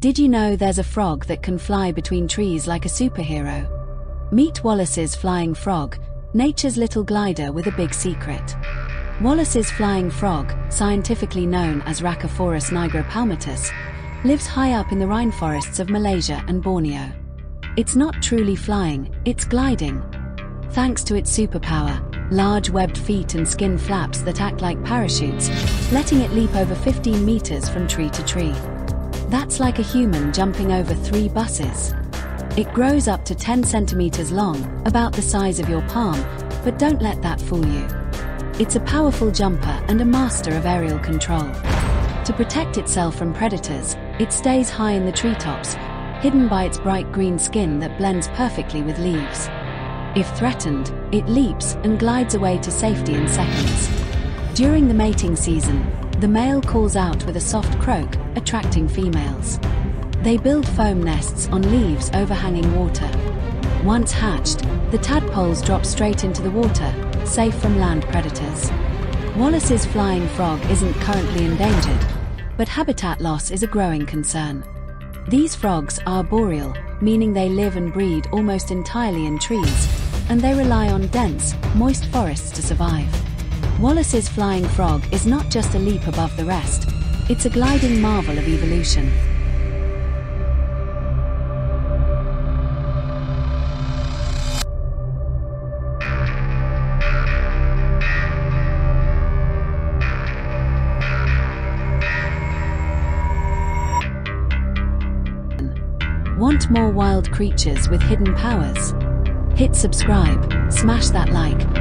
Did you know there's a frog that can fly between trees like a superhero? Meet Wallace's flying frog, nature's little glider with a big secret. Wallace's flying frog, scientifically known as Rhacophorus nigropalmatus, lives high up in the rainforests of Malaysia and Borneo. It's not truly flying, it's gliding. Thanks to its superpower, large webbed feet and skin flaps that act like parachutes, letting it leap over 15 meters from tree to tree. That's like a human jumping over three buses. It grows up to 10 centimeters long, about the size of your palm, but don't let that fool you. It's a powerful jumper and a master of aerial control. To protect itself from predators, it stays high in the treetops, hidden by its bright green skin that blends perfectly with leaves. If threatened, it leaps and glides away to safety in seconds. During the mating season, the male calls out with a soft croak, attracting females. They build foam nests on leaves overhanging water. Once hatched, the tadpoles drop straight into the water, safe from land predators. Wallace's flying frog isn't currently endangered, but habitat loss is a growing concern. These frogs are arboreal, meaning they live and breed almost entirely in trees, and they rely on dense, moist forests to survive. Wallace's flying frog is not just a leap above the rest, it's a gliding marvel of evolution. Want more wild creatures with hidden powers? Hit subscribe, smash that like,